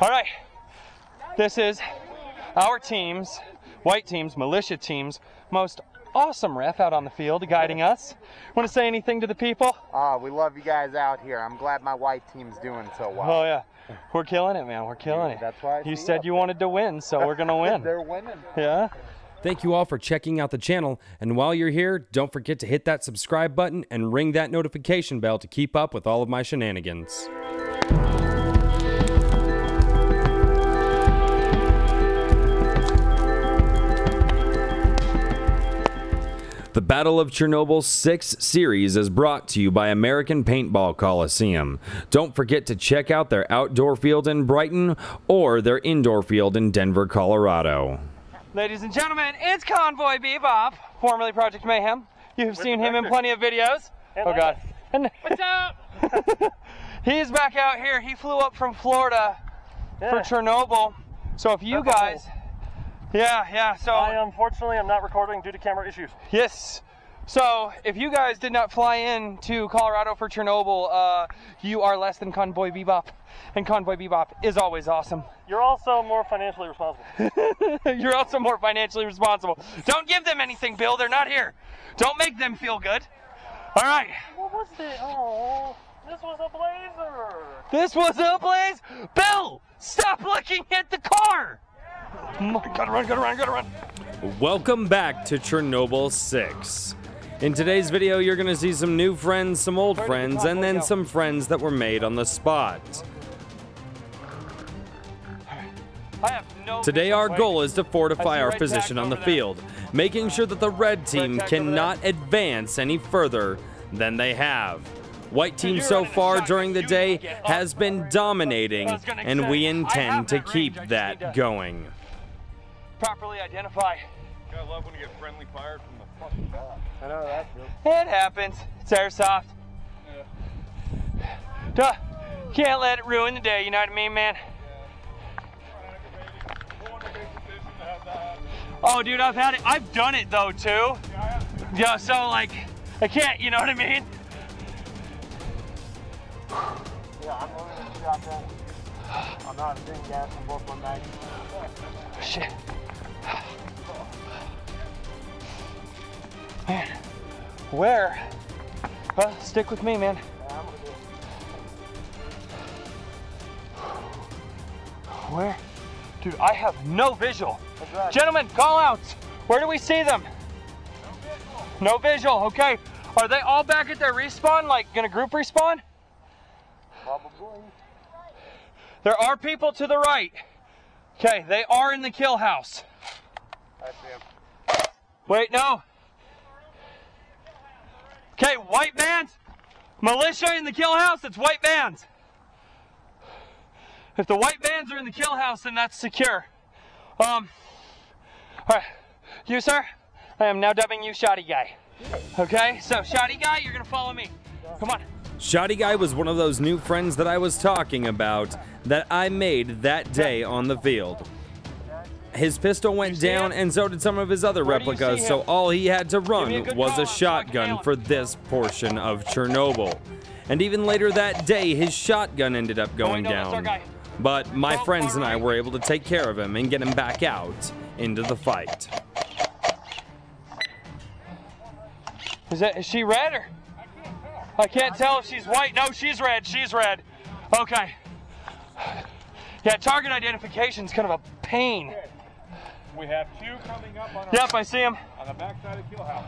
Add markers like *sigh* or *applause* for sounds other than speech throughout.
All right. This is our team's, white team's, militia team's most awesome ref out on the field guiding us. Want to say anything to the people? Oh, we love you guys out here. I'm glad my white team's doing so well. Oh yeah, we're killing it, man. We're killing it. That's why I You said you there. wanted to win, so we're gonna *laughs* win. They're winning. yeah. Thank you all for checking out the channel. And while you're here, don't forget to hit that subscribe button and ring that notification bell to keep up with all of my shenanigans. The Battle of Chernobyl 6 series is brought to you by American Paintball Coliseum. Don't forget to check out their outdoor field in Brighton or their indoor field in Denver, Colorado. Ladies and gentlemen, it's Convoy Bebop, formerly Project Mayhem. You've seen him in plenty of videos. Oh God. And What's up? *laughs* he's back out here. He flew up from Florida for Chernobyl. So if you Purple guys, yeah, yeah. So I unfortunately am not recording due to camera issues. Yes. So, if you guys did not fly in to Colorado for Chernobyl, uh, you are less than Convoy Bebop. And Convoy Bebop is always awesome. You're also more financially responsible. *laughs* You're also more financially responsible. Don't give them anything, Bill. They're not here. Don't make them feel good. All right. what was this? Oh, this was a blazer. This was a blaze. Bill, stop looking at the car. Gotta run, gotta run, gotta run. Welcome back to Chernobyl 6. In today's video, you're going to see some new friends, some old Where did the friends, and then some friends that were made on the spot. I have no. Today, our goal is to fortify our position on the field, making sure that the red team tags over there. cannot advance any further than they have. White team so far during the day has been dominating, I was gonna and we intend to keep range, I just that going. Properly identify. I love when you get friendly fire from the fucking back. I know that feels. It happens. It's airsoft. Duh. Can't let it ruin the day, you know what I mean, man? Oh, dude, I've had it. I've done it though, too. Yeah, so like, I can't, you know what I mean? Yeah, I'm. I'm not. Shit. Man, where? Well, stick with me, man. Where? Dude, I have no visual. Gentlemen, call outs. Where do we see them? No visual. Okay. Are they all back at their respawn? Like, gonna group respawn? Probably. There are people to the right. Okay, they are in the kill house. I see them. Wait, no. Okay, white bands. Militia in the kill house, it's white bands. If the white bands are in the kill house, then that's secure. Um, all right, you, sir, I am now dubbing you Shoddy Guy. Okay, so Shoddy Guy, you're gonna follow me. Come on. Shoddy Guy was one of those new friends that I was talking about that I made that day on the field. His pistol went down him? and so did some of his other Where replicas, so all he had to me a run was a on so I can nail shotgun for this portion of Chernobyl. And even later that day, his shotgun ended up going no, down. But my Oh, friends and I were able to take care of him and get him back out into the fight. Is that is she red or? I can't tell if she's white. No, she's red. She's red. Okay. Yeah, target identification is kind of a pain. We have two coming up on, our, Yep, I see them. on the backside of Kill House.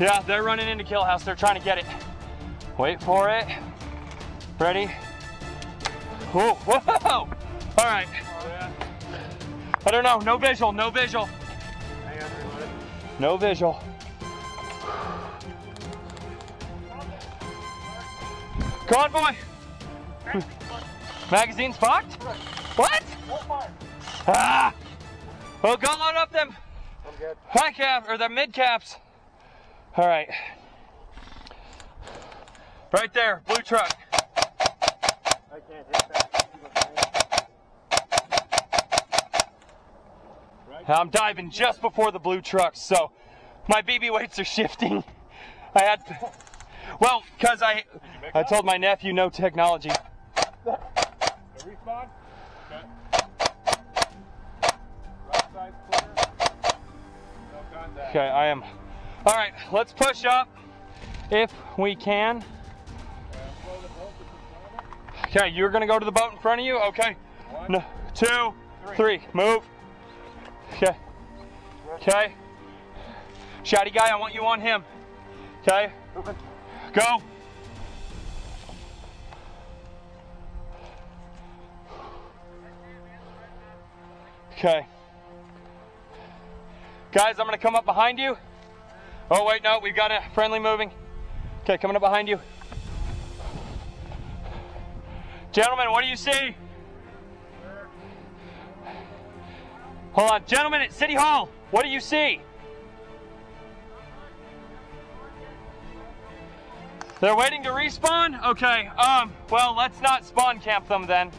Yeah, they're running into kill house. They're trying to get it. Wait for it. Ready? Whoa, whoa! All right. Oh, I don't know. No visual. No visual. No visual. Convoy! Magazine's fucked? What? Ah! Well, go load up them high cap or the mid caps. All right. Right there, blue truck. I can't hit that. I'm diving just before the blue truck, so my BB weights are shifting. I had well, cause I I told my nephew no technology. Respawn? Contact. Okay, I am. All right, let's push up if we can. Okay, you're gonna go to the boat in front of you. Okay. No, two, three. Move. Okay. Okay. Shouty guy, I want you on him. Okay. Go. Okay. Guys, I'm gonna come up behind you. Oh wait, no, we've got a friendly moving. Okay, coming up behind you. Gentlemen, what do you see? Hold on, gentlemen at City Hall, what do you see? They're waiting to respawn? Okay, um, well, let's not spawn camp them then.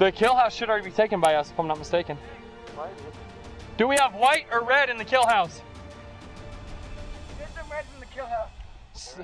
The kill house should already be taken by us, if I'm not mistaken. Do we have white or red in the kill house? There's some reds in the kill house.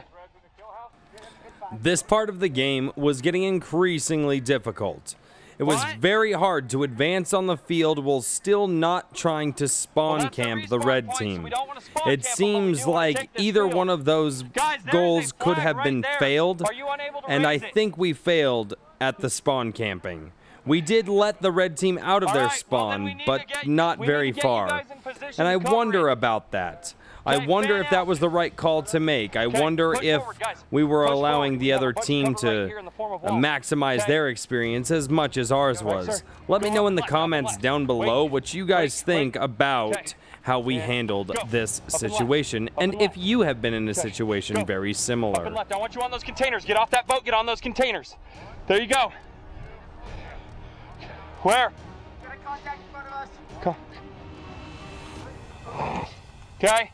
This part of the game was getting increasingly difficult. It was What? very hard to advance on the field while still not trying to spawn the camp the respawn red team. We don't wanna spawn It seems like either field. one of those Guys, goals could have right been there. failed, Are you unable to and I it? think we failed at the spawn camping. We did let the red team out of All their right, well, spawn, need but get- not very to get you far. guys in position And I wonder about that. I wonder if that was the right call to make. I Okay, wonder if forward, we were Push allowing forward. the other a team cover right to the form of uh, walls. maximize Okay. their experience as much as ours Right, was. sir. Let me know in the left, comments left. down below Wait, what you guys wait, think wait. about Okay. how we And handled go. this Up situation Up and and if you have been in a Okay. situation Go. very Up similar. and left. I want you on those containers. Get off that boat. Get on those containers. There you go. Where? Got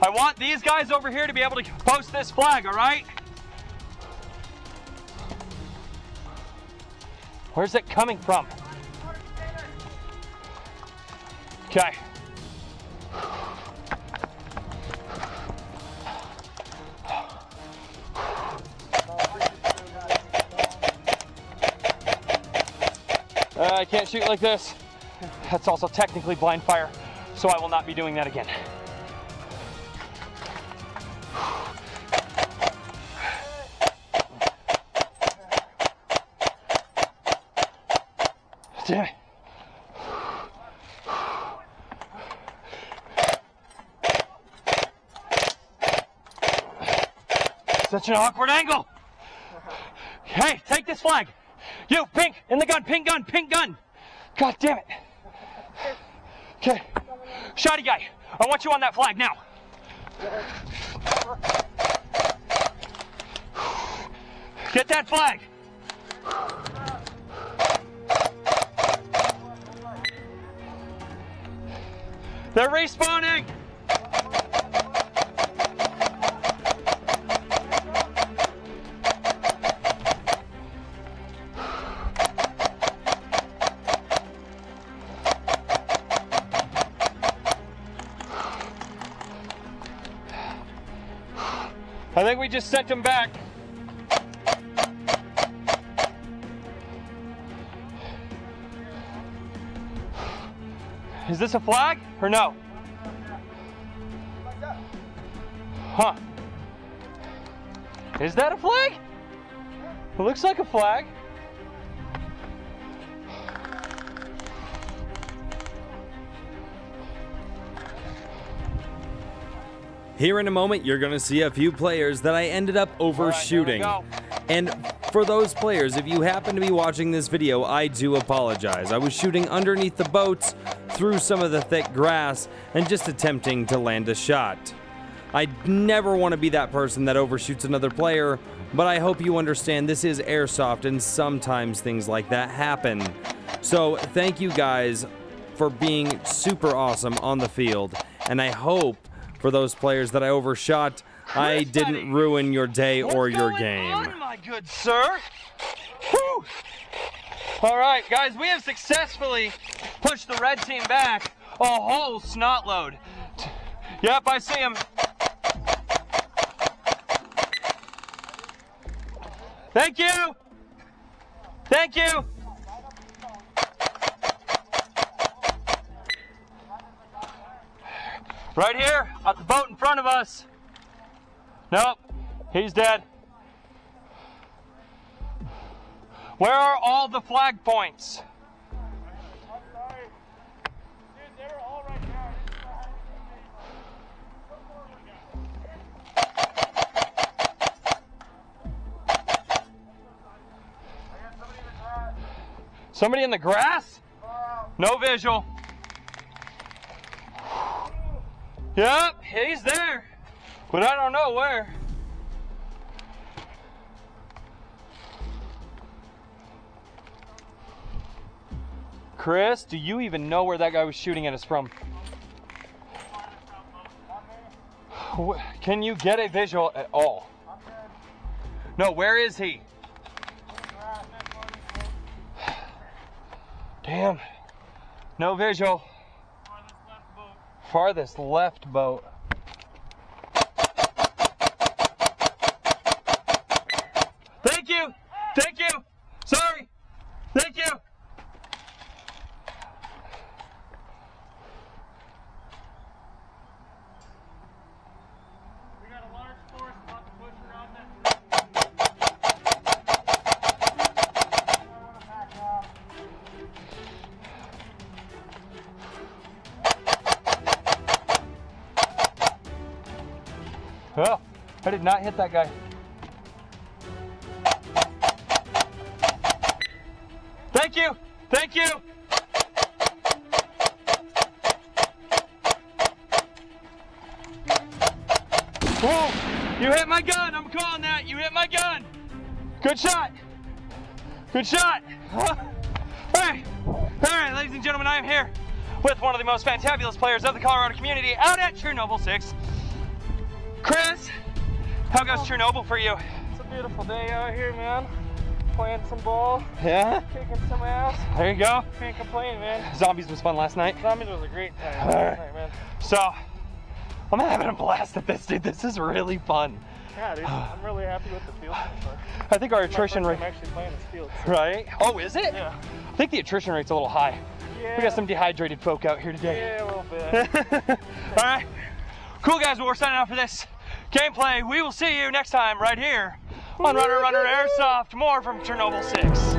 I want these guys over here to be able to post this flag, all right? Where's it coming from? Okay. Uh, I can't shoot like this. That's also technically blind fire, so I will not be doing that again. It. Such an awkward angle. Hey, take this flag. You, pink, in the gun, pink gun, pink gun. God damn it. Okay. Shotty guy, I want you on that flag now. Get that flag. They're respawning. I think we just sent them back. Is this a flag or no? Huh. Is that a flag? It looks like a flag. Here in a moment, you're going to see a few players that I ended up overshooting. go. and for those players, if you happen to be watching this video, I do apologize. I was shooting underneath the boats, through some of the thick grass, and just attempting to land a shot. I never want to be that person that overshoots another player, but I hope you understand this is airsoft and sometimes things like that happen. So, thank you guys for being super awesome on the field, and I hope for those players that I overshot, I didn't ruin your day or What's your going game. on, my good sir? Whew. All right, guys, we have successfully pushed the red team back a whole snot load. Yep, I see him. Thank you. Thank you. Right here, at the boat in front of us. Nope, he's dead. Where are all the flag points? Somebody in the grass? No visual. Yep, he's there. But I don't know where. Chris, do you even know where that guy was shooting at us from? Can you get a visual at all? No, where is he? Damn. No visual. Farthest left boat. Did not hit that guy. Thank you. Thank you. Whoa, you hit my gun. I'm calling that. You hit my gun. Good shot. Good shot. *laughs* All right. All right, ladies and gentlemen, I am here with one of the most fantabulous players of the Colorado community out at Chernobyl 6. Chris, how goes Chernobyl for you? It's a beautiful day out here, man. Playing some ball, Yeah? kicking some ass. There you go. Can't complain, man. Zombies was fun last night. Zombies was a great time All right. last night, man. So, I'm having a blast at this, dude. This is really fun. Yeah, dude. *sighs* I'm really happy with the field so. I think our This is my attrition rate, time actually playing this field. so- right? Oh, is it? Yeah. I think the attrition rate's a little high. Yeah. We got some dehydrated folk out here today. Yeah, a little bit. *laughs* All right. Cool, guys. Well, we're signing off for this gameplay. We will see you next time right here on Runner Runner Airsoft. More from Chernobyl 6.